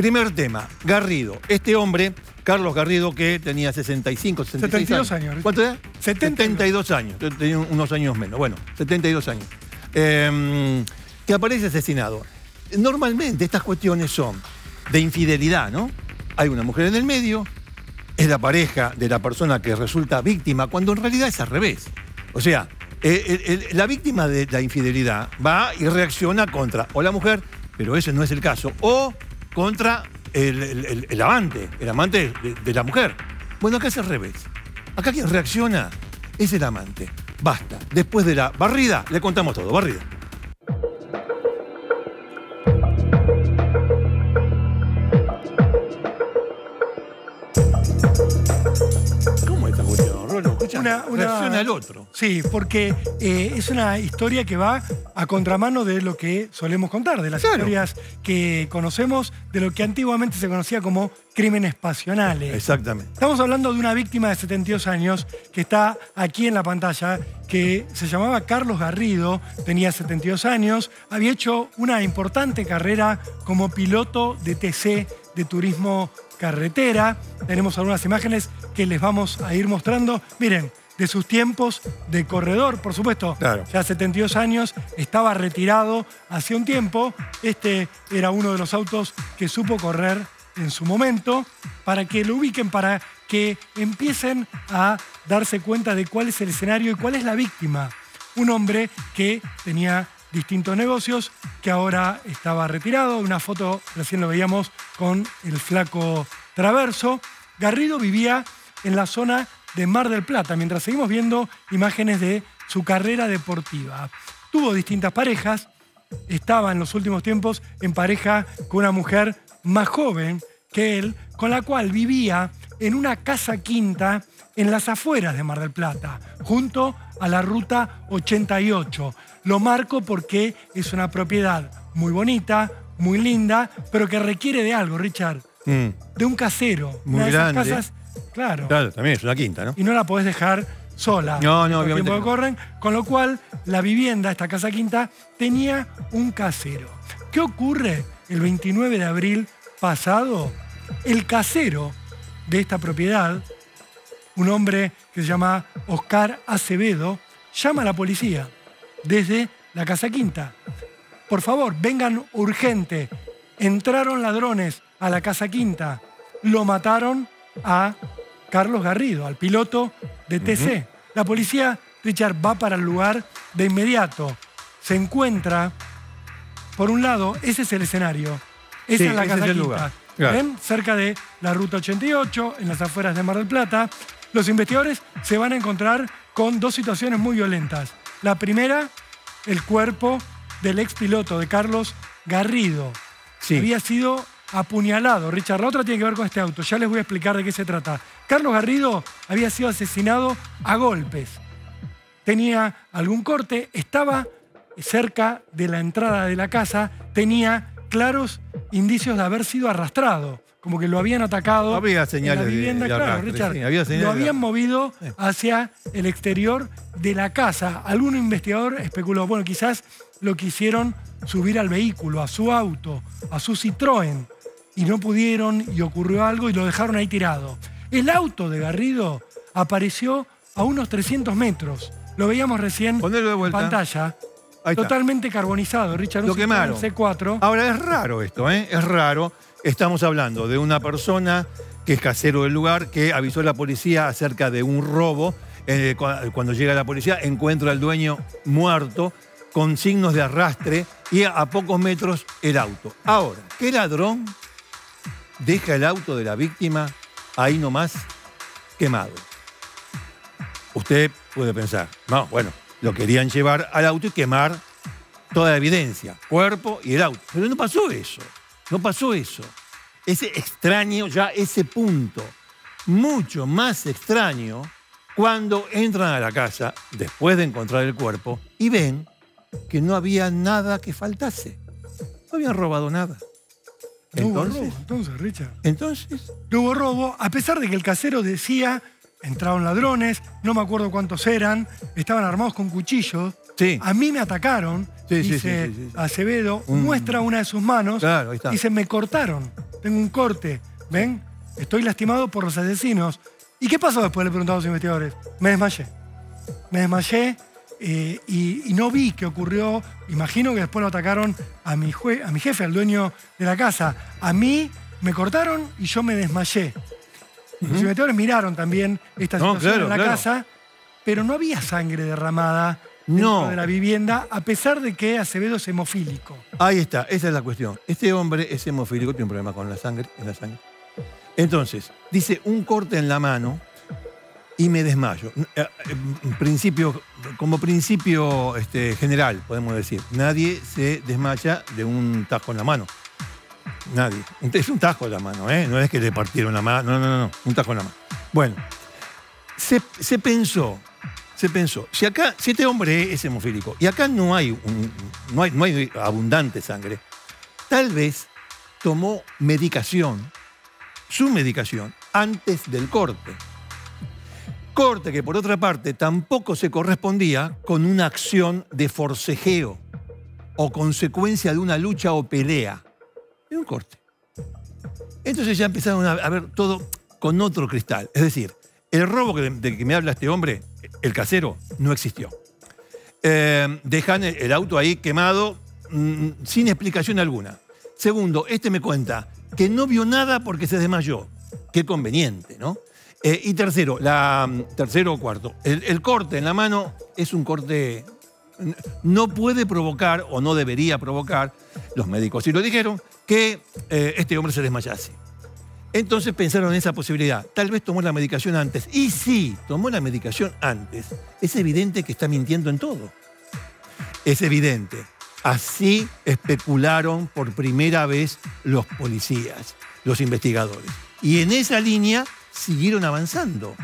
Primer tema, Garrido. Este hombre, Carlos Garrido, que tenía 65, 66 72 años. ¿Cuánto era? 70. 72 años. Tenía unos años menos. Bueno, 72 años. Eh, que aparece asesinado. Normalmente estas cuestiones son de infidelidad, ¿no? Hay una mujer en el medio, es la pareja de la persona que resulta víctima, cuando en realidad es al revés. O sea, eh, el- el- la víctima de la infidelidad va y reacciona contra o la mujer, pero ese no es el caso, o contra el, el- amante, el amante de, de la mujer. Bueno, acá es al revés. Acá quien reacciona es el amante. Basta. Después de la barrida, le contamos todo. Barrida. Una- una- reacciona el otro. Sí, porque eh, es una historia que va a contramano de lo que solemos contar, de las Claro. historias que conocemos, de lo que antiguamente se conocía como crímenes pasionales. Exactamente. Estamos hablando de una víctima de 72 años que está aquí en la pantalla, que se llamaba Carlos Garrido, tenía 72 años, había hecho una importante carrera como piloto de TC de turismo carretera. Tenemos algunas imágenes que les vamos a ir mostrando. Miren, de sus tiempos de corredor, por supuesto, Claro. ya 72 años, estaba retirado hace un tiempo. Este era uno de los autos que supo correr en su momento, para que lo ubiquen, para que empiecen a darse cuenta de cuál es el escenario y cuál es la víctima. Un hombre que tenía distintos negocios, que ahora estaba retirado. Una foto, recién lo veíamos, con el flaco Traverso. Garrido vivía en la zona de Mar del Plata, mientras seguimos viendo imágenes de su carrera deportiva. Tuvo distintas parejas, estaba en los últimos tiempos en pareja con una mujer más joven que él, con la cual vivía en una casa quinta en las afueras de Mar del Plata, junto a la ruta 88. Lo marco porque es una propiedad muy bonita, muy linda, pero que requiere de algo, Richard, Mm, de un casero. Muy una de esas grande. casas, claro, Claro, también es una quinta, ¿no? y no la podés dejar sola. No, no, obviamente no. corren, con lo cual la vivienda, esta casa quinta, tenía un casero. ¿Qué ocurre el 29 de abril pasado? El casero de esta propiedad, un hombre que se llama Oscar Acevedo, llama a la policía desde la casa quinta. Por favor, vengan urgente. Entraron ladrones a la casa quinta. Lo mataron a Carlos Garrido, al piloto de TC. La policía, Richard, va para el lugar de inmediato. Se encuentra, por un lado, ese es el escenario. Esa Sí, es la casa quinta. Cerca de la ruta 88, en las afueras de Mar del Plata. Los investigadores se van a encontrar con dos situaciones muy violentas. La primera, el cuerpo del ex piloto de Carlos Garrido. Sí. Había sido apuñalado. Richard, la otra tiene que ver con este auto. Ya les voy a explicar de qué se trata. Carlos Garrido había sido asesinado a golpes. Tenía algún corte, estaba cerca de la entrada de la casa, tenía claros indicios de haber sido arrastrado, como que lo habían atacado. Había en señales la de- vivienda, de claro, arrastre, Richard. sí, había señales lo habían movido Sí. hacia el exterior de la casa. Algún investigador especuló, bueno, quizás lo quisieron subir al vehículo, a su auto, a su Citroën, y no pudieron y ocurrió algo y lo dejaron ahí tirado. El auto de Garrido apareció a unos 300 metros. Lo veíamos recién de en pantalla. Totalmente carbonizado, Richard. Lo quemaron. C4. Ahora es raro esto, ¿eh? Es raro. Estamos hablando de una persona que es casero del lugar, que avisó a la policía acerca de un robo. Eh, cua- cuando llega la policía, encuentra al dueño muerto, con signos de arrastre y a, a pocos metros el auto. Ahora, ¿qué ladrón deja el auto de la víctima ahí nomás quemado? Usted puede pensar, no, bueno, lo querían llevar al auto y quemar toda la evidencia, cuerpo y el auto. Pero no pasó eso, no pasó eso. Ese extraño, ya ese punto, mucho más extraño, cuando entran a la casa, después de encontrar el cuerpo, y ven que no había nada que faltase. No habían robado nada. No hubo Entonces, robo, entonces, Richard. entonces, No hubo robo, a pesar de que el casero decía, entraron ladrones, no me acuerdo cuántos eran, estaban armados con cuchillos. Sí. A mí me atacaron, Sí, sí, dice sí. Acevedo, muestra una de sus manos, Claro, ahí está. dice, me cortaron. Tengo un corte, ¿ven? Estoy lastimado por los asesinos. ¿Y qué pasó después? Le preguntaron a los investigadores. Me desmayé. Me desmayé eh, y, no vi qué ocurrió. Imagino que después lo atacaron a mi, a mi jefe, al dueño de la casa. A mí me cortaron y yo me desmayé. Los investigadores miraron también esta situación en la casa, pero no había sangre derramada dentro de la vivienda, a pesar de que Acevedo es hemofílico. Ahí está, esa es la cuestión. Este hombre es hemofílico, tiene un problema con la sangre, en la sangre. Entonces, dice un corte en la mano y me desmayo. Eh, principio, como principio este, general, podemos decir, nadie se desmaya de un tajo en la mano. Nadie. Es un tajo en la mano, ¿eh? No es que le partieron la mano, no, no, no, un tajo en la mano. Bueno, se, pensó, se pensó, si acá, si este hombre es hemofílico y acá no hay, no hay, no hay abundante sangre, tal vez tomó medicación su medicación antes del corte. Corte que por otra parte tampoco se correspondía con una acción de forcejeo o consecuencia de una lucha o pelea. Era un corte. Entonces ya empezaron a ver todo con otro cristal. Es decir, el robo de que me habla este hombre, el casero, no existió. Eh, dejan el auto ahí quemado mm, sin explicación alguna. Segundo, este me cuenta, que no vio nada porque se desmayó. Qué conveniente, ¿no? Eh, y tercero, la, mm, tercero o cuarto, el, corte en la mano es un corte, no puede provocar o no debería provocar, los médicos sí lo dijeron, que eh, este hombre se desmayase. Entonces pensaron en esa posibilidad. Tal vez tomó la medicación antes. Y si tomó la medicación antes, es evidente que está mintiendo en todo. Es evidente. Así especularon por primera vez los policías, los investigadores. Y en esa línea siguieron avanzando.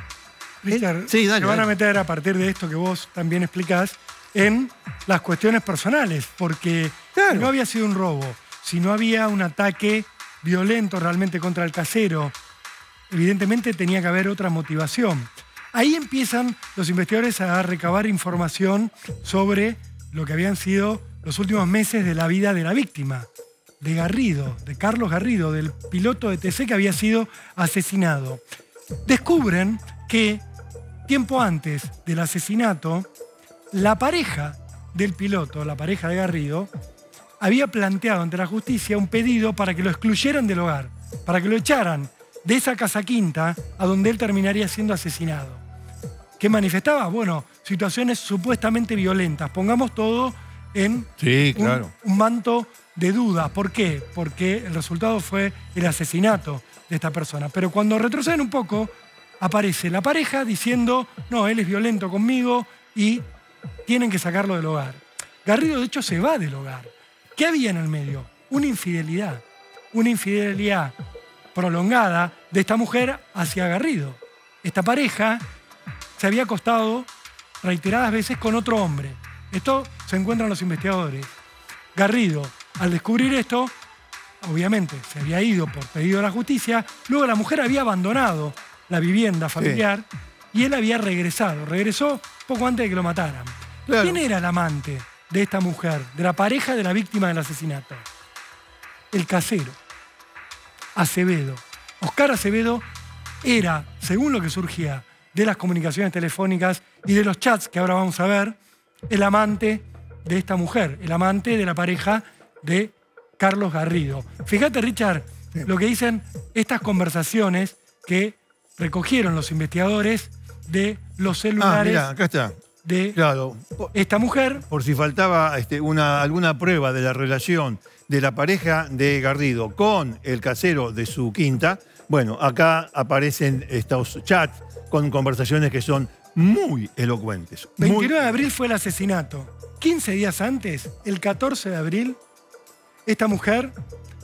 Richard, se van a meter a partir de esto que vos también explicás en las cuestiones personales, porque si no había sido un robo, si no había un ataque violento realmente contra el casero, evidentemente tenía que haber otra motivación. Ahí empiezan los investigadores a recabar información sobre lo que habían sido los últimos meses de la vida de la víctima, de Garrido, de Carlos Garrido, del piloto de TC que había sido asesinado. Descubren que tiempo antes del asesinato, la pareja del piloto, la pareja de Garrido, había planteado ante la justicia un pedido para que lo excluyeran del hogar, para que lo echaran de esa casa quinta a donde él terminaría siendo asesinado. ¿Qué manifestaba? Bueno, situaciones supuestamente violentas. Pongamos todo en un, manto de duda. ¿Por qué? Porque el resultado fue el asesinato de esta persona. Pero cuando retroceden un poco, aparece la pareja diciendo, no, él es violento conmigo y tienen que sacarlo del hogar. Garrido, de hecho, se va del hogar. ¿Qué había en el medio? Una infidelidad. Una infidelidad prolongada de esta mujer hacia Garrido. Esta pareja se había acostado reiteradas veces con otro hombre. Esto se encuentran los investigadores. Garrido, al descubrir esto, obviamente se había ido por pedido de la justicia, luego la mujer había abandonado la vivienda familiar y él había regresado. Regresó poco antes de que lo mataran. ¿Quién era el amante de esta mujer, de la pareja de la víctima del asesinato? El casero, Acevedo. Oscar Acevedo era, según lo que surgía de las comunicaciones telefónicas y de los chats que ahora vamos a ver, el amante de esta mujer, el amante de la pareja de Carlos Garrido. Fíjate, Richard, lo que dicen estas conversaciones que recogieron los investigadores de los celulares ah, acá está. De esta mujer. Por si faltaba este, una, alguna prueba de la relación de la pareja de Garrido con el casero de su quinta, bueno, acá aparecen estos chats con conversaciones que son muy elocuentes. 29 de abril fue el asesinato. 15 días antes, el 14 de abril, esta mujer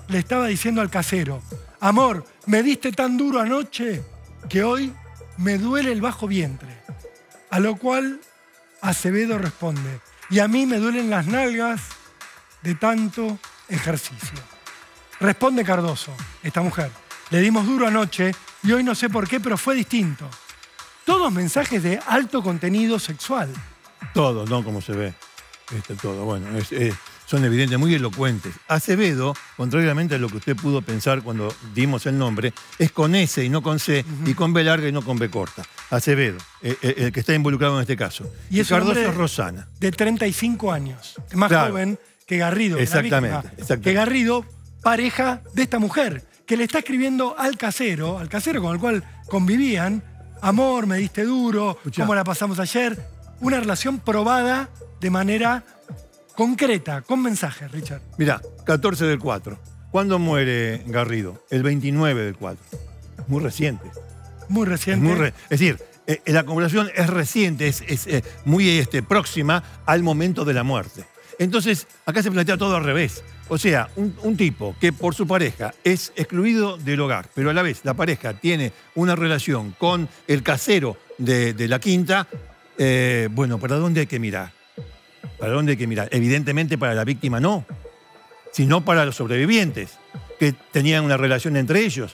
le estaba diciendo al casero, amor, me diste tan duro anoche que hoy me duele el bajo vientre. A lo cual Acevedo responde, y a mí me duelen las nalgas de tanto ejercicio. Responde Cardoso, esta mujer, le dimos duro anoche y hoy no sé por qué, pero fue distinto. Todos mensajes de alto contenido sexual. Todo, ¿no? Como se ve. Este, todo. Bueno, son evidentes, muy elocuentes. Acevedo, contrariamente a lo que usted pudo pensar cuando dimos el nombre, es con S y no con C, y con B larga y no con B corta. Acevedo, eh, eh, el que está involucrado en este caso. Y es Cardoso es Rosana. De 35 años. Más Claro. joven que Garrido. que la Exactamente, víctima. exactamente. Que Garrido, pareja de esta mujer, que le está escribiendo al casero, al casero con el cual convivían, amor, me diste duro, Escuchá. cómo la pasamos ayer. Una relación probada de manera concreta, con mensajes, Richard. Mirá, 14 del 4. ¿Cuándo muere Garrido? El 29 del 4. Muy reciente. Muy Es, reciente. muy re- es decir, eh, la conversación es reciente, es, es, eh, muy este, próxima al momento de la muerte. Entonces, acá se plantea todo al revés. O sea, un, un tipo que por su pareja es excluido del hogar, pero a la vez la pareja tiene una relación con el casero de, de la quinta, eh, bueno, ¿para dónde hay que mirar? ¿Para dónde hay que mirar? Evidentemente para la víctima no, sino para los sobrevivientes, que tenían una relación entre ellos.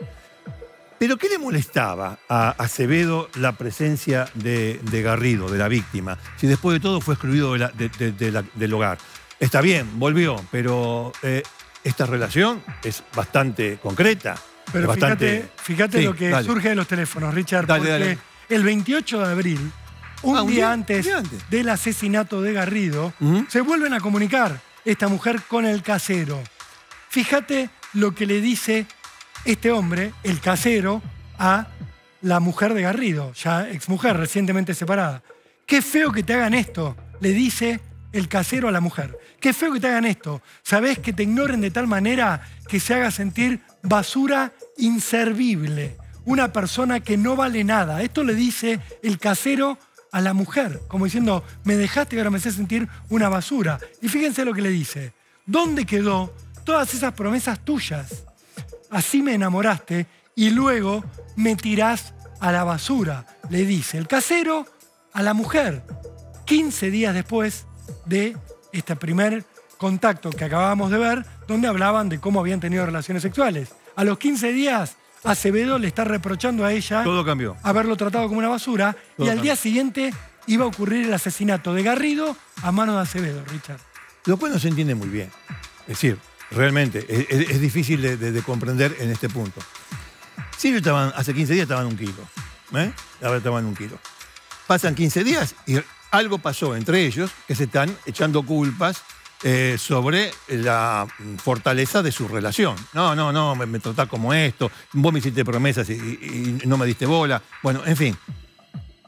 ¿Pero qué le molestaba a Acevedo la presencia de, de Garrido, de la víctima? Si después de todo fue excluido de la- de- de- de la- del hogar. Está bien, volvió, pero eh, esta relación es bastante concreta. Pero bastante... fíjate, fíjate Sí, lo que dale. surge de los teléfonos, Richard, Dale, porque dale. el 28 de abril, un, Ah, un día, día- antes un día antes. del asesinato de Garrido, se vuelven a comunicar esta mujer con el casero. Fíjate lo que le dice este hombre, el casero, a la mujer de Garrido, ya exmujer, recientemente separada. Qué feo que te hagan esto, le dice el casero a la mujer. Qué feo que te hagan esto. Sabés que te ignoren de tal manera que se haga sentir basura inservible. Una persona que no vale nada. Esto le dice el casero a la mujer, como diciendo, me dejaste y ahora me sentir una basura. Y fíjense lo que le dice. ¿Dónde quedó todas esas promesas tuyas? Así me enamoraste y luego me tirás a la basura, le dice el casero a la mujer. 15 días después de este primer contacto que acabábamos de ver, donde hablaban de cómo habían tenido relaciones sexuales. A los 15 días, Acevedo le está reprochando a ella Todo cambió. haberlo tratado como una basura y al día siguiente iba a ocurrir el asesinato de Garrido a mano de Acevedo, Richard. Lo cual no se entiende muy bien. Es decir, realmente es, difícil de, de- de comprender en este punto. Si ellos estaban, hace 15 días estaban un kilo. ¿eh? Ahora estaban un kilo. Pasan 15 días y algo pasó entre ellos que se están echando culpas eh, sobre la fortaleza de su relación. No, no, no, me, me como esto, vos me hiciste promesas y, no me diste bola. Bueno, en fin.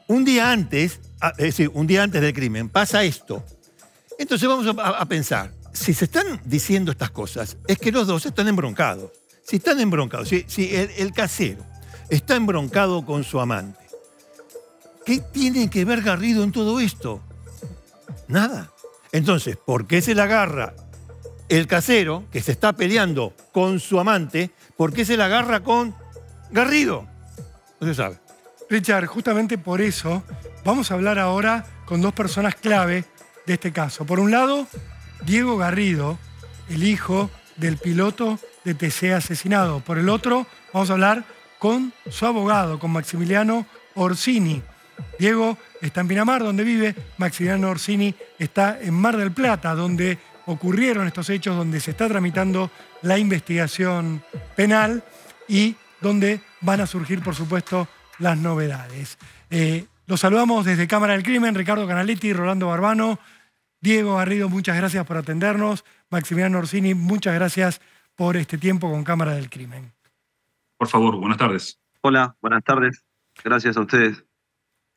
Un día antes, ah, es decir, un día antes del crimen, pasa esto. Entonces vamos a, pensar, si se están diciendo estas cosas, es que los dos están embroncados. Si están embroncados, si, si el, el casero está embroncado con su amante, ¿qué tiene que ver Garrido en todo esto? Nada. Entonces, ¿por qué se le agarra el casero que se está peleando con su amante? ¿Por qué se la agarra con Garrido? No se sabe. Richard, justamente por eso vamos a hablar ahora con dos personas clave de este caso. Por un lado, Diego Garrido, el hijo del piloto de TC asesinado. Por el otro, vamos a hablar con su abogado, con Maximiliano Orsini. Diego está en Pinamar, donde vive. Maximiliano Orsini está en Mar del Plata, donde ocurrieron estos hechos, donde se está tramitando la investigación penal y donde van a surgir, por supuesto, las novedades. Eh, los saludamos desde Cámara del Crimen, Ricardo Canaletti, Rolando Barbano, Diego Garrido, muchas gracias por atendernos. Maximiliano Orsini, muchas gracias por este tiempo con Cámara del Crimen. Por favor, buenas tardes. Hola, buenas tardes. Gracias a ustedes.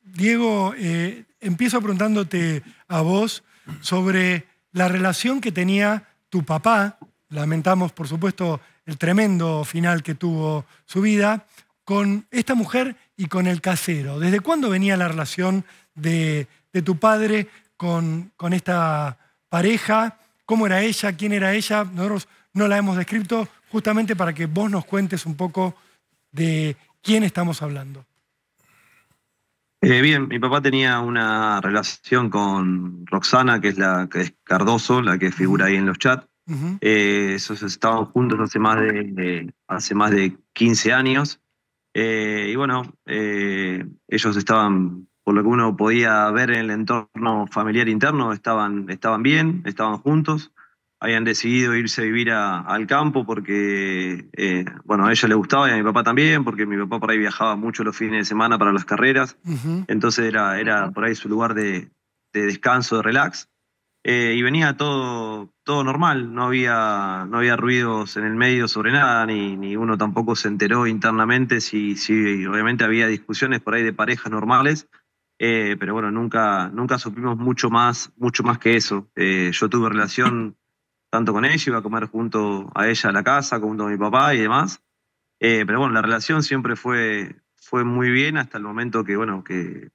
Diego, eh, empiezo preguntándote a vos sobre la relación que tenía tu papá, lamentamos por supuesto el tremendo final que tuvo su vida, con esta mujer y con el casero. ¿Desde cuándo venía la relación de, tu padre con, con esta pareja? ¿Cómo era ella? ¿Quién era ella? Nosotros no la hemos descrito justamente para que vos nos cuentes un poco de quién estamos hablando. Eh, bien, mi papá tenía una relación con Roxana, que es la que es Cardoso, la que figura ahí en los chats. Ujú. Eh, esos estaban juntos hace más de, de- hace más de 15 años. Eh, y bueno, eh, ellos estaban, por lo que uno podía ver en el entorno familiar interno, estaban, estaban bien, estaban juntos. Habían decidido irse a vivir al campo porque, eh, bueno, a ella le gustaba y a mi papá también, porque mi papá por ahí viajaba mucho los fines de semana para las carreras. Entonces era, era por ahí su lugar de, descanso, de relax. Eh, y venía todo, todo normal, no había, no había ruidos en el medio sobre nada, ni, ni uno tampoco se enteró internamente si, si obviamente había discusiones por ahí de parejas normales, eh, pero bueno, nunca, nunca supimos mucho más, mucho más que eso. yo tuve relación tanto con ella, iba a comer junto a ella a la casa, junto a mi papá y demás. Eh, pero bueno, la relación siempre fue, fue muy bien hasta el momento que, bueno, que,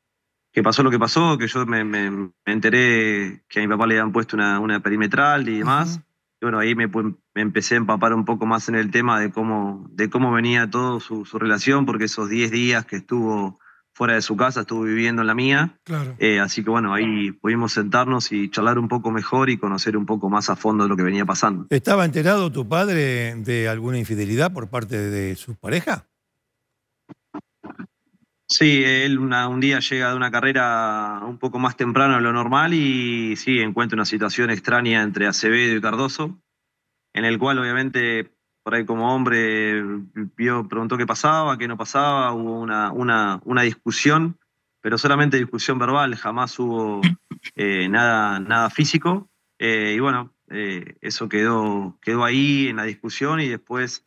que pasó lo que pasó, que yo me, me, enteré que a mi papá le habían puesto una, una perimetral y demás. Y bueno, ahí me, me, empecé a empapar un poco más en el tema de cómo, de cómo venía todo su, su relación, porque esos 10 días que estuvo fuera de su casa, estuvo viviendo en la mía. Claro. Eh, así que bueno, ahí pudimos sentarnos y charlar un poco mejor y conocer un poco más a fondo de lo que venía pasando. ¿Estaba enterado tu padre de alguna infidelidad por parte de su pareja? Sí, él un día llega de una carrera un poco más temprano de lo normal y sí, encuentra una situación extraña entre Acevedo y Cardoso, en el cual obviamente por ahí como hombre vio, preguntó qué pasaba, qué no pasaba, hubo una, una, una discusión, pero solamente discusión verbal, jamás hubo eh, nada, nada físico. Eh, y bueno, eh, eso quedó, quedó ahí en la discusión y después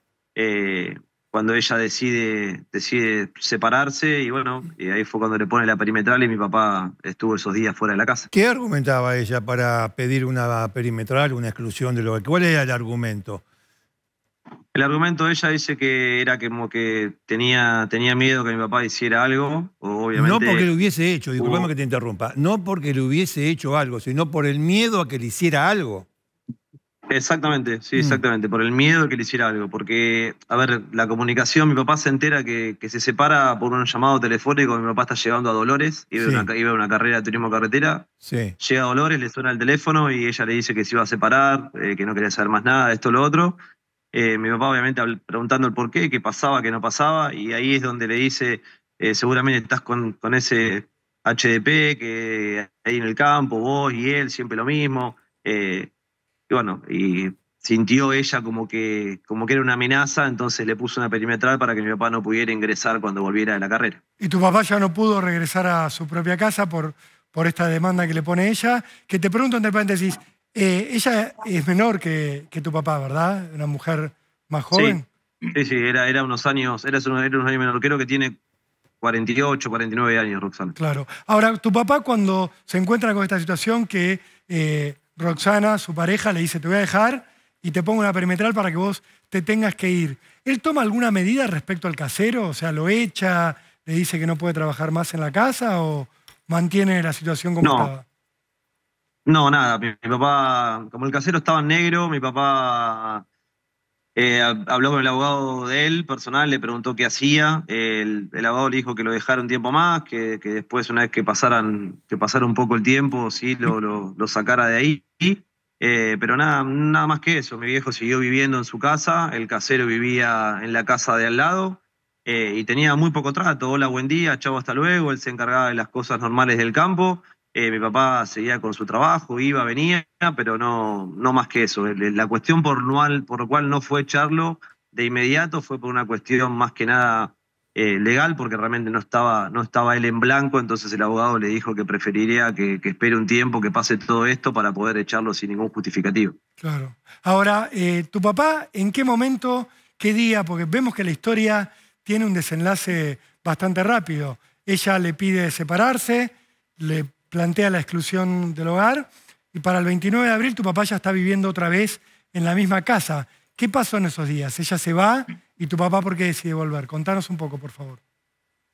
cuando ella decide, decide separarse y bueno, y ahí fue cuando le pone la perimetral y mi papá estuvo esos días fuera de la casa. ¿Qué argumentaba ella para pedir una perimetral, una exclusión de lo ¿Cuál era el argumento? El argumento de ella dice que era como que tenía, tenía miedo que mi papá hiciera algo, obviamente. No porque le hubiese hecho, disculpame que te interrumpa, no porque le hubiese hecho algo, sino por el miedo a que le hiciera algo. Exactamente, sí, mm. exactamente, por el miedo a que le hiciera algo. Porque, a ver, la comunicación, mi papá se entera que, se separa por un llamado telefónico, mi papá está llegando a Dolores, iba, a una, una carrera de turismo carretera, sí. llega a Dolores, le suena el teléfono y ella le dice que se iba a separar, eh, que no quería saber más nada, esto, lo otro. Eh, mi papá obviamente preguntando el por qué, qué pasaba, qué no pasaba, y ahí es donde le dice, eh, seguramente estás con, ese HDP que ahí en el campo, vos y él, siempre lo mismo. Eh, y bueno, y sintió ella como que, como que era una amenaza, entonces le puso una perimetral para que mi papá no pudiera ingresar cuando volviera de la carrera. Y tu papá ya no pudo regresar a su propia casa por, por esta demanda que le pone ella. Que te pregunto entre paréntesis, eh, ella es menor que, tu papá, ¿verdad? Una mujer más joven. Sí, sí, era, era, unos años, era, unos años menor. Creo que tiene 48, 49 años, Roxana. Claro. Ahora, tu papá cuando se encuentra con esta situación que eh, Roxana, su pareja, le dice, te voy a dejar y te pongo una perimetral para que vos te tengas que ir. ¿Él toma alguna medida respecto al casero? O sea, ¿lo echa, le dice que no puede trabajar más en la casa o mantiene la situación como estaba? No, nada. Mi, papá, como el casero estaba en negro, mi papá eh, habló con el abogado de él, personal, le preguntó qué hacía. El, abogado le dijo que lo dejara un tiempo más, que, después, una vez que pasaran, que pasara un poco el tiempo, sí, lo, lo, sacara de ahí. Eh, pero nada, nada más que eso. Mi viejo siguió viviendo en su casa, el casero vivía en la casa de al lado. Eh, y tenía muy poco trato. Hola, buen día, chavo, hasta luego. Él se encargaba de las cosas normales del campo eh, mi papá seguía con su trabajo, iba, venía, pero no, no más que eso. La cuestión por, por la cual no fue echarlo de inmediato fue por una cuestión más que nada eh, legal, porque realmente no estaba, no estaba él en blanco, entonces el abogado le dijo que preferiría que, espere un tiempo, que pase todo esto para poder echarlo sin ningún justificativo. Claro. Ahora, eh, ¿tu papá en qué momento, qué día? Porque vemos que la historia tiene un desenlace bastante rápido. Ella le pide separarse, le plantea la exclusión del hogar y para el 29 de abril tu papá ya está viviendo otra vez en la misma casa. ¿Qué pasó en esos días? Ella se va y tu papá por qué decide volver. Contanos un poco, por favor.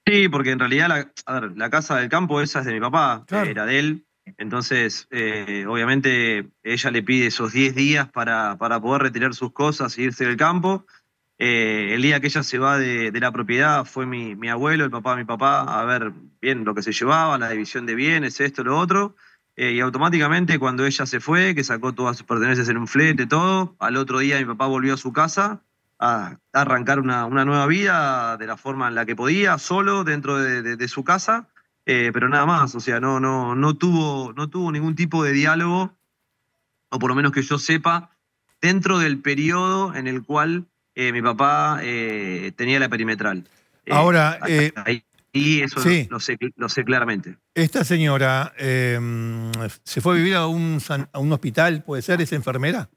Sí, porque en realidad la, la casa del campo esa es de mi papá, era de él. Entonces, eh, obviamente, ella le pide esos 10 días para, para poder retirar sus cosas e irse del campo. Eh, el día que ella se va de, la propiedad fue mi, abuelo, el papá de mi papá, a ver bien lo que se llevaba, la división de bienes, esto, lo otro. Eh, y automáticamente cuando ella se fue, que sacó todas sus pertenencias en un flete, todo, al otro día mi papá volvió a su casa a, arrancar una, nueva vida de la forma en la que podía, solo dentro de, su casa, eh, pero nada más, o sea, no, tuvo, no tuvo ningún tipo de diálogo, o por lo menos que yo sepa, dentro del periodo en el cual eh, mi papá eh, tenía la perimetral. Eh, Ahora, eh, ahí, y eso sí. lo, sé, lo sé claramente. esta señora eh, se fue a vivir a un, san- a un hospital, ¿puede ser? ¿Es enfermera?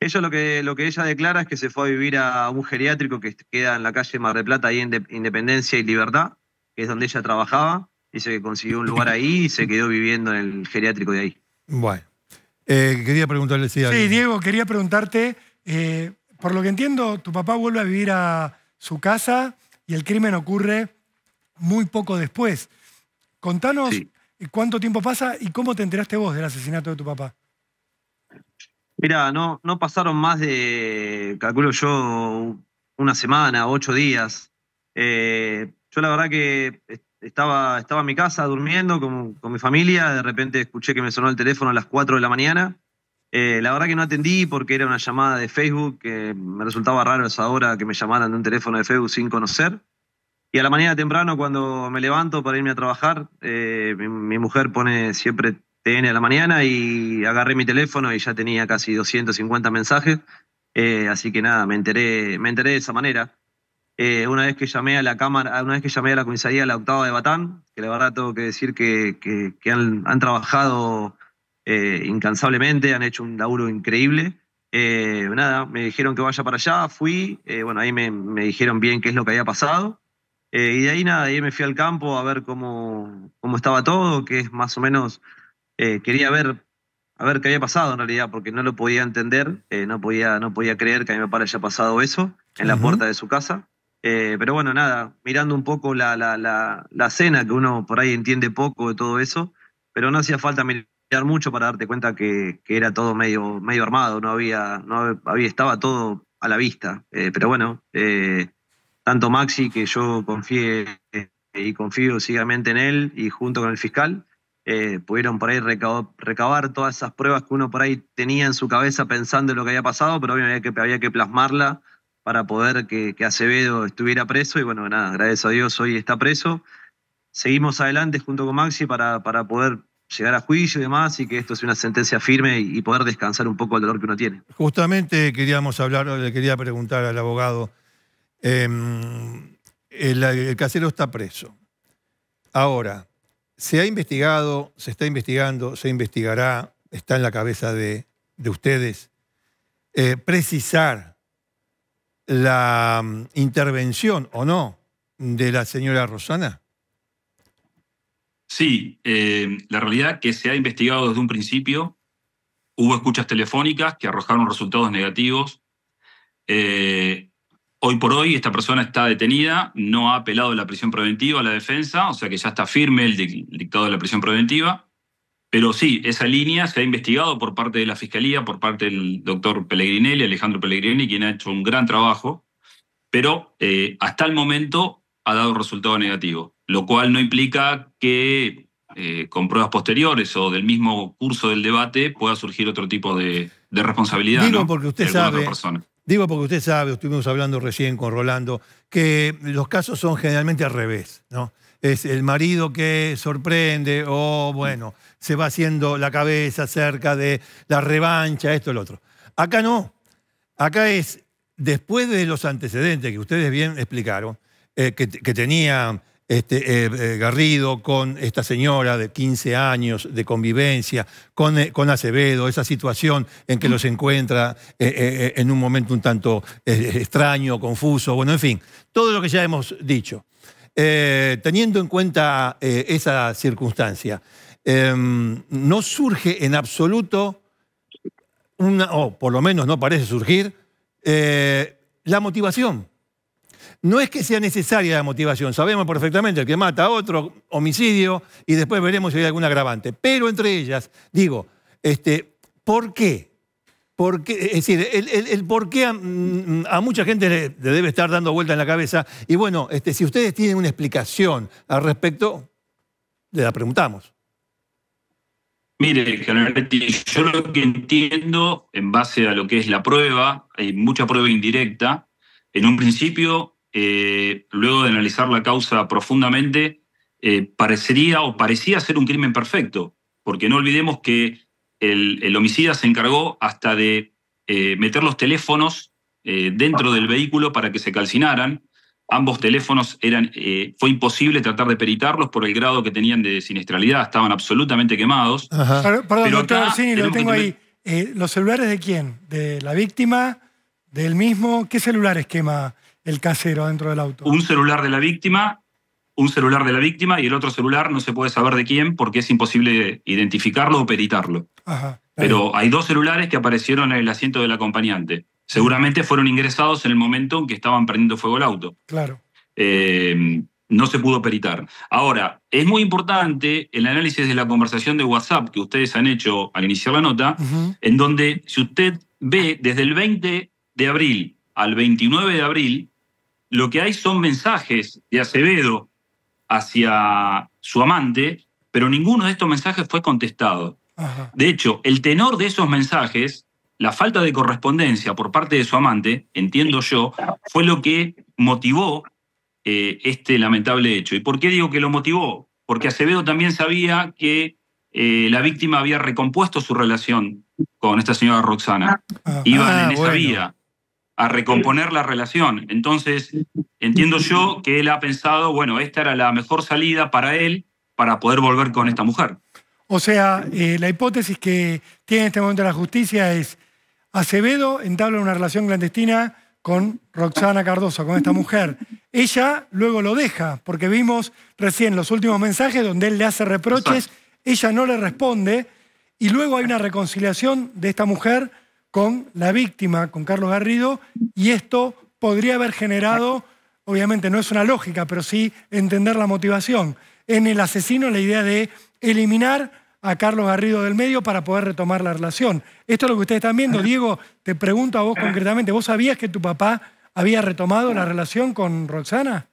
Ella lo que, lo que ella declara es que se fue a vivir a un geriátrico que queda en la calle Mar del Plata, ahí en De- Independencia y Libertad, que es donde ella trabajaba. Dice que consiguió un lugar ahí y se quedó viviendo en el geriátrico de ahí. Bueno. Eh, quería preguntarle si Sí, alguien- Diego, quería preguntarte, eh, por lo que entiendo, tu papá vuelve a vivir a su casa y el crimen ocurre muy poco después. Contanos Sí. cuánto tiempo pasa y cómo te enteraste vos del asesinato de tu papá. Mira, no, no pasaron más de, calculo yo, una semana, ocho días. Eh, yo la verdad que est- estaba, estaba en mi casa durmiendo con, con mi familia, de repente escuché que me sonó el teléfono a las 4 de la mañana. Eh, la verdad que no atendí porque era una llamada de Facebook, que me resultaba raro a esa hora que me llamaran de un teléfono de Facebook sin conocer. Y a la mañana temprano, cuando me levanto para irme a trabajar, eh, mi, mujer pone siempre TN a la mañana y agarré mi teléfono y ya tenía casi 250 mensajes. Eh, así que nada, me enteré, me enteré de esa manera. Una vez que llamé a la cámara, una vez que llamé a la comisaría de la octava de Batán, que la verdad tengo que decir que, que- han trabajado eh, incansablemente, han hecho un laburo increíble. Eh, nada, me dijeron que vaya para allá, fui, eh, bueno, ahí me, me dijeron bien qué es lo que había pasado. Eh, y de ahí nada, de ahí me fui al campo a ver cómo, cómo estaba todo, que es más o menos, eh, quería ver, a ver qué había pasado en realidad, porque no lo podía entender, eh, no, podía, no podía creer que a mi papá le haya pasado eso en la Ujú. puerta de su casa. Eh, pero bueno, nada, mirando un poco la, la, la, la escena, que uno por ahí entiende poco de todo eso, pero no hacía falta mirar mucho para darte cuenta que, que era todo medio, medio armado, no había, no había, estaba todo a la vista. Eh, pero bueno, eh, tanto Maxi, que yo confié eh, y confío ciegamente en él, y junto con el fiscal, pudieron por ahí recabar, recabar todas esas pruebas que uno por ahí tenía en su cabeza pensando en lo que había pasado, pero obviamente había que, había que plasmarla para poder que, que Acevedo estuviera preso, y bueno, nada, gracias a Dios hoy está preso. Seguimos adelante junto con Maxi para, para poder llegar a juicio y demás, y que esto sea una sentencia firme y, poder descansar un poco el dolor que uno tiene. Justamente queríamos hablar, le quería preguntar al abogado, eh, el, el casero está preso. Ahora, se ha investigado, se está investigando, se investigará, está en la cabeza de, de ustedes, eh, precisar la mm, intervención o no de la señora Rosana. Sí, eh, la realidad que se ha investigado desde un principio. Hubo escuchas telefónicas que arrojaron resultados negativos. Eh, hoy por hoy esta persona está detenida, no ha apelado la prisión preventiva a la defensa, o sea que ya está firme el, dic- el dictado de la prisión preventiva. Pero sí, esa línea se ha investigado por parte de la Fiscalía, por parte del doctor Pellegrinelli, Alejandro Pellegrini, quien ha hecho un gran trabajo, pero eh, hasta el momento ha dado resultado negativo, lo cual no implica que eh, con pruebas posteriores o del mismo curso del debate pueda surgir otro tipo de, de responsabilidad. Digo ¿no? porque usted sabe-. Digo porque usted sabe, estuvimos hablando recién con Rolando, que los casos son generalmente al revés, ¿no? Es el marido que sorprende o, bueno, se va haciendo la cabeza acerca de la revancha, esto, lo otro. Acá no. Acá es, después de los antecedentes que ustedes bien explicaron, eh, que, que tenía este, eh, eh, Garrido con esta señora de 15 años de convivencia, con, eh, con Acevedo, esa situación en que los encuentra en un momento un tanto extraño, confuso, bueno, en fin, todo lo que ya hemos dicho. Teniendo en cuenta esa circunstancia, eh, no surge en absoluto una, o por lo menos no parece surgir, la motivación. No es que sea necesaria la motivación, sabemos perfectamente el que mata a otro, homicidio, y después veremos si hay algún agravante. Pero entre ellas, digo, este, ¿por qué? ¿Por qué? Es decir, el, por qué a, mm, mucha gente le, debe estar dando vuelta en la cabeza. Y bueno, este, si ustedes tienen una explicación al respecto, le la preguntamos. Mire, yo lo que entiendo, en base a lo que es la prueba, hay mucha prueba indirecta. En un principio, eh, luego de analizar la causa profundamente, eh, parecería o parecía ser un crimen perfecto, porque no olvidemos que el, homicida se encargó hasta de eh, meter los teléfonos eh, dentro del vehículo para que se calcinaran. Ambos teléfonos eran, eh, fue imposible tratar de peritarlos por el grado que tenían de siniestralidad, estaban absolutamente quemados. Perdón, doctor lo tengo ahí. ¿Los celulares de quién? ¿De la víctima? ¿Del mismo? ¿Qué celulares quema el casero dentro del auto? Un celular de la víctima un celular de la víctima y el otro celular no se puede saber de quién porque es imposible identificarlo o peritarlo. Pero hay dos celulares que aparecieron en el asiento del acompañante. Seguramente fueron ingresados en el momento en que estaban prendiendo fuego el auto. Claro. Eh, no se pudo peritar. Ahora, es muy importante el análisis de la conversación de WhatsApp que ustedes han hecho al iniciar la nota, en donde si usted ve desde el 20 de abril al 29 de abril, lo que hay son mensajes de Acevedo hacia su amante, pero ninguno de estos mensajes fue contestado. De hecho, el tenor de esos mensajes, la falta de correspondencia por parte de su amante, entiendo yo, fue lo que motivó eh, este lamentable hecho. ¿Y por qué digo que lo motivó? Porque Acevedo también sabía que eh, la víctima había recompuesto su relación con esta señora Roxana. Ah. Iban en ah, esa vía a recomponer la relación. Entonces, entiendo yo que él ha pensado, bueno, esta era la mejor salida para él para poder volver con esta mujer. O sea, eh, la hipótesis que tiene en este momento la justicia es Acevedo entabla una relación clandestina con Roxana Cardoso, con esta mujer. Ella luego lo deja, porque vimos recién los últimos mensajes donde él le hace reproches, ella no le responde, y luego hay una reconciliación de esta mujer con la víctima, con Carlos Garrido, y esto podría haber generado, obviamente no es una lógica, pero sí entender la motivación. En el asesino la idea de eliminar a Carlos Garrido del medio para poder retomar la relación. Esto es lo que ustedes están viendo. Diego, te pregunto a vos concretamente, ¿vos sabías que tu papá había retomado la relación con Roxana?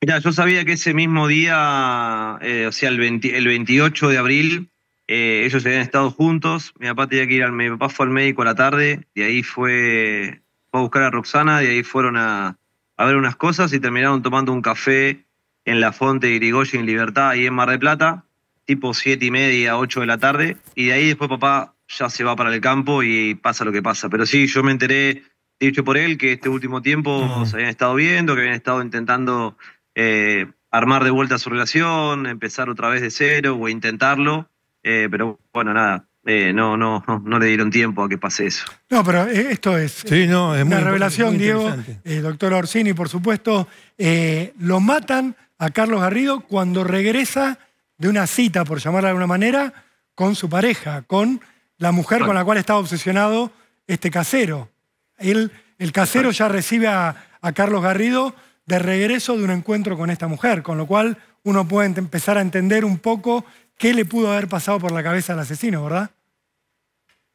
Mira, yo sabía que ese mismo día, eh, o sea, el, el 28 de abril, eh, ellos habían estado juntos, mi papá tenía que ir al, mi papá fue al médico a la tarde, y ahí fue, a buscar a Roxana, y ahí fueron a, ver unas cosas y terminaron tomando un café en la Fonte de Irigoyen en Libertad, ahí en Mar del Plata, tipo siete y media, ocho de la tarde, y de ahí después papá ya se va para el campo y pasa lo que pasa. Pero sí, yo me enteré, dicho por él, que este último tiempo se habían estado viendo, que habían estado intentando eh, armar de vuelta su relación, empezar otra vez de cero o intentarlo. Eh, pero bueno, nada, eh, no, no, no, le dieron tiempo a que pase eso. No, pero eh, esto es, una revelación, Diego. doctor Orsini, por supuesto. lo matan a Carlos Garrido cuando regresa de una cita, por llamarla de alguna manera, con su pareja, con la mujer con la cual estaba obsesionado este casero. Él, el casero ya recibe a, a Carlos Garrido de regreso de un encuentro con esta mujer, con lo cual uno puede empezar a entender un poco qué le pudo haber pasado por la cabeza al asesino, ¿verdad?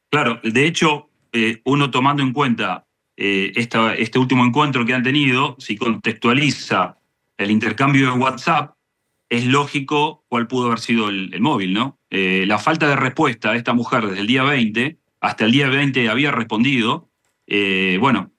Claro, de hecho, eh, uno tomando en cuenta eh, este último encuentro que han tenido, si contextualiza el intercambio de WhatsApp, es lógico cuál pudo haber sido el, móvil, ¿no? Eh, la falta de respuesta de esta mujer desde el día 20 hasta el día 20 había respondido, bueno,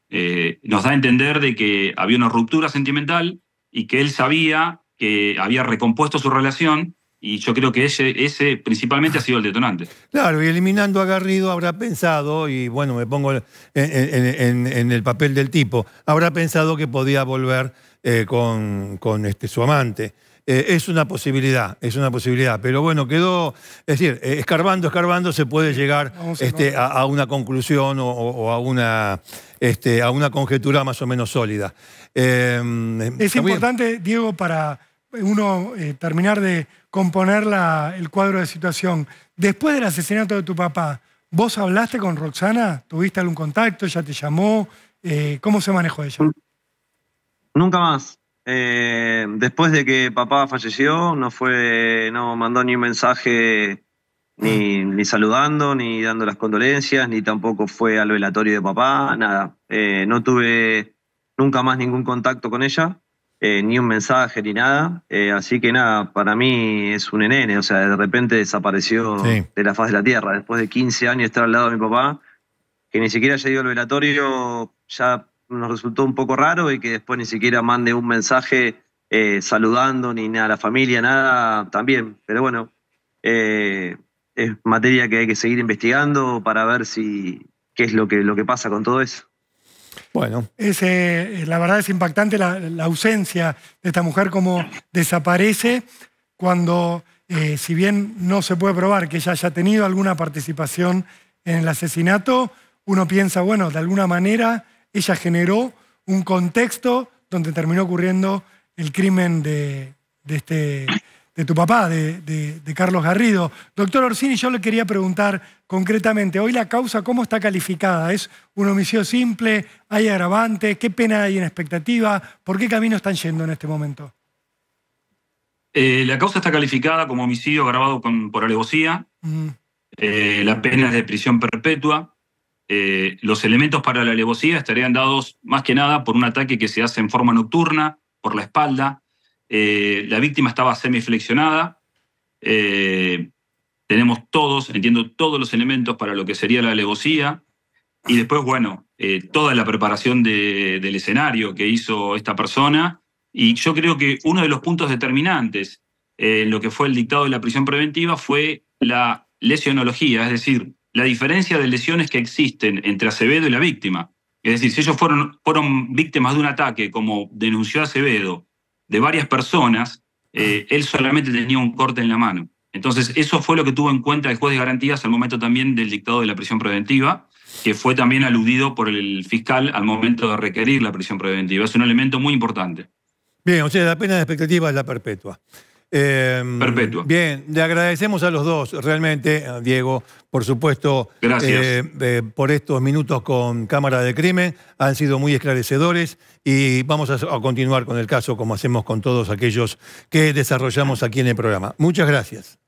nos da a entender de que había una ruptura sentimental y que él sabía que había recompuesto su relación y yo creo que ese, ese principalmente ha sido el detonante. Claro, y eliminando a Garrido habrá pensado, y bueno, me pongo en, el papel del tipo, habrá pensado que podía volver eh, con, con este, su amante. Eh, es una posibilidad, es una posibilidad. Pero bueno, quedó, es decir, eh, escarbando, escarbando se puede llegar este, a, una conclusión o, a, una, este, a una conjetura más o menos sólida. es importante, Diego, para uno terminar de componer el cuadro de situación. Después del asesinato de tu papá, ¿vos hablaste con Roxana? ¿Tuviste algún contacto? ¿Ella te llamó? Eh, ¿Cómo se manejó ella? Nunca más. Eh, después de que papá falleció, no fue, no mandó ni un mensaje ni, ni, saludando, ni dando las condolencias, ni tampoco fue al velatorio de papá, nada. Eh, no tuve nunca más ningún contacto con ella. Eh, ni un mensaje ni nada. Eh, así que nada, para mí es un enene, o sea, de repente desapareció de la faz de la tierra. Después de 15 años estar al lado de mi papá, que ni siquiera haya ido al velatorio, ya nos resultó un poco raro y que después ni siquiera mande un mensaje eh, saludando ni a la familia, nada, también. Pero bueno, es es materia que hay que seguir investigando para ver si qué es lo que, lo que pasa con todo eso. Bueno. Eh, la verdad es impactante la, la, ausencia de esta mujer, como desaparece cuando, eh, si bien no se puede probar que ella haya tenido alguna participación en el asesinato, uno piensa, bueno, de alguna manera ella generó un contexto donde terminó ocurriendo el crimen de, este, de tu papá, de, Carlos Garrido. Doctor Orsini, yo le quería preguntar concretamente, hoy la causa, ¿cómo está calificada? ¿Es un homicidio simple? ¿Hay agravante? ¿Qué pena hay en expectativa? ¿Por qué camino están yendo en este momento? Eh, la causa está calificada como homicidio agravado por alevosía. Eh, la pena es de prisión perpetua. Eh, los elementos para la alevosía estarían dados más que nada por un ataque que se hace en forma nocturna, por la espalda. La víctima estaba semiflexionada. tenemos todos, entiendo, todos los elementos para lo que sería la alevosía. Y después, bueno, toda la preparación del escenario que hizo esta persona y yo creo que uno de los puntos determinantes en lo que fue el dictado de la prisión preventiva fue la lesionología, es decir, la diferencia de lesiones que existen entre Acevedo y la víctima. Es decir, si ellos fueron víctimas de un ataque, como denunció Acevedo, de varias personas, eh, él solamente tenía un corte en la mano. Entonces, eso fue lo que tuvo en cuenta el juez de garantías al momento también del dictado de la prisión preventiva, que fue también aludido por el fiscal al momento de requerir la prisión preventiva. Es un elemento muy importante. Bien, o sea, la pena de expectativa es la perpetua. Em, perpetua. Bien, le agradecemos a los dos, realmente, Diego, por supuesto, eh, eh, por estos minutos con Cámara de Crimen. Han sido muy esclarecedores y vamos a, continuar con el caso como hacemos con todos aquellos que desarrollamos aquí en el programa. Muchas gracias.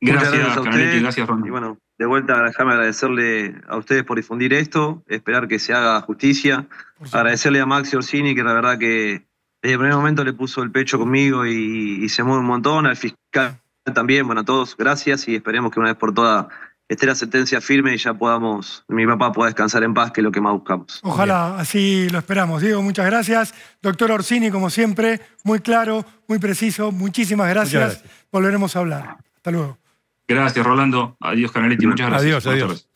Gracias, gracias a ustedes. Gracias, Ron. Y bueno, de vuelta, déjame agradecerle a ustedes por difundir esto, esperar que se haga justicia. Agradecerle a Maxi Orsini, que la verdad que desde el primer momento le puso el pecho conmigo y, se mueve un montón, al fiscal también, bueno, a todos gracias y esperemos que una vez por todas esté la sentencia firme y ya podamos, mi papá pueda descansar en paz, que es lo que más buscamos. Ojalá, así lo esperamos. Diego, muchas gracias. Doctor Orsini, como siempre, muy claro, muy preciso, muchísimas gracias. Volveremos a hablar. Hasta luego. Gracias, Rolando. Adiós, Canaletti. Muchas gracias. Adiós, adiós.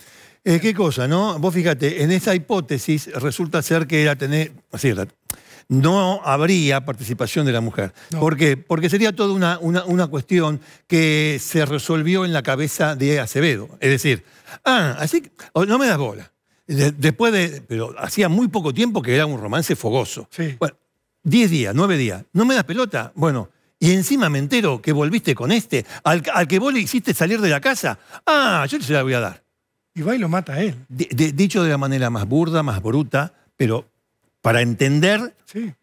Eh, qué cosa, ¿no? Vos fíjate, en esa hipótesis resulta ser que era tener, así, no habría participación de la mujer. ¿Por qué? Porque sería toda una, una, cuestión que se resolvió en la cabeza de Acevedo. Es decir, ah, así no me das bola. después de, pero hacía muy poco tiempo que era un romance fogoso. Sí. Bueno, diez días, nueve días, ¿no me das pelota? Bueno, y encima me entero que volviste con este, al, que vos le hiciste salir de la casa. Ah, yo se la voy a dar. Y va y lo mata a él. dicho de la manera más burda, más bruta, pero para entender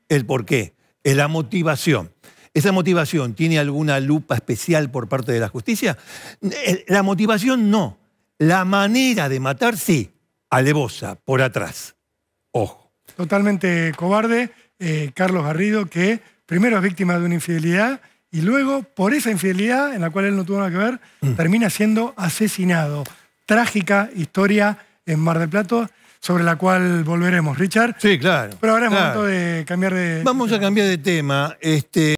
el porqué, es la motivación. ¿Esa motivación tiene alguna lupa especial por parte de la justicia? Eh, la motivación no. La manera de matar sí, alevosa, por atrás. Ojo. Totalmente cobarde, eh, Carlos Garrido, que primero es víctima de una infidelidad y luego, por esa infidelidad, en la cual él no tuvo nada que ver, mm. termina siendo asesinado. Trágica historia en Mar del Plata sobre la cual volveremos, Richard. Sí, claro. Pero ahora es momento de cambiar de... Vamos a cambiar de tema. Este...